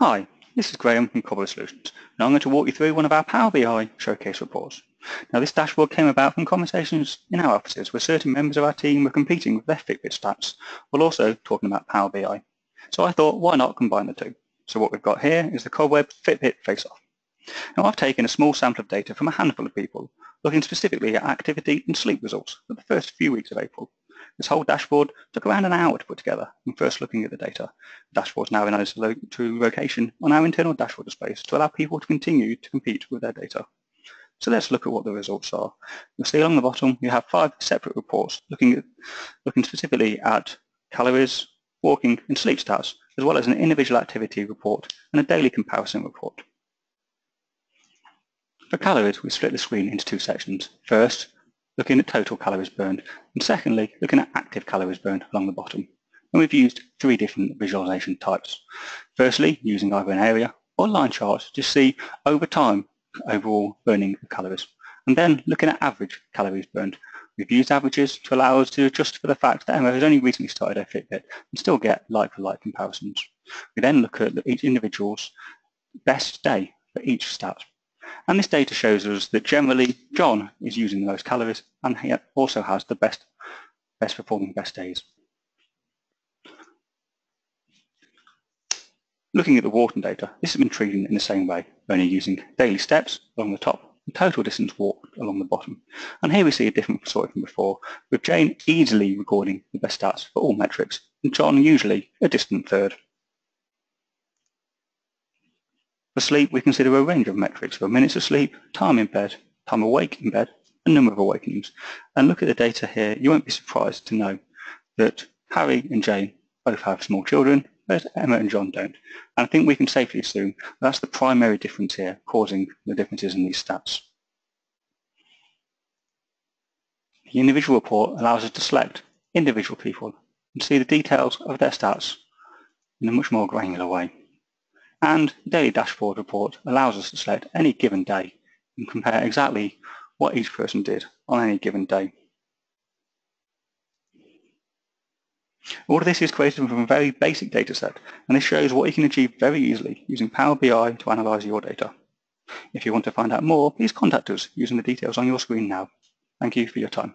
Hi, this is Graham from Cobweb Solutions, Now I'm going to walk you through one of our Power BI showcase reports. Now this dashboard came about from conversations in our offices where certain members of our team were competing with their Fitbit stats while also talking about Power BI. So I thought, why not combine the two? So what we've got here is the Cobweb Fitbit face-off. Now I've taken a small sample of data from a handful of people, looking specifically at activity and sleep results for the first few weeks of April. This whole dashboard took around an hour to put together when first looking at the data. The dashboard is now in a true location on our internal dashboard displays to allow people to continue to compete with their data. So let's look at what the results are. You'll see along the bottom we have five separate reports looking at looking specifically at calories, walking and sleep stats, as well as an individual activity report and a daily comparison report. For calories, we split the screen into two sections. First, looking at total calories burned, and secondly, looking at active calories burned along the bottom. And we've used three different visualization types. Firstly, using either an area or line chart to see over time overall burning of calories. And then looking at average calories burned. We've used averages to allow us to adjust for the fact that Emma has only recently started her Fitbit and still get like-for-like -like comparisons. We then look at each individual's best day for each stat and this data shows us that generally John is using the most calories and he also has the best, best performing best days. Looking at the walking data, this has been treated in the same way, only using daily steps along the top and total distance walked along the bottom. And here we see a different story from before, with Jane easily recording the best stats for all metrics, and John usually a distant third. For sleep, we consider a range of metrics for minutes of sleep, time in bed, time awake in bed, and number of awakenings. And look at the data here, you won't be surprised to know that Harry and Jane both have small children, whereas Emma and John don't. And I think we can safely assume that's the primary difference here, causing the differences in these stats. The individual report allows us to select individual people and see the details of their stats in a much more granular way. And Daily Dashboard Report allows us to select any given day and compare exactly what each person did on any given day. All of this is created from a very basic data set, and this shows what you can achieve very easily using Power BI to analyze your data. If you want to find out more, please contact us using the details on your screen now. Thank you for your time.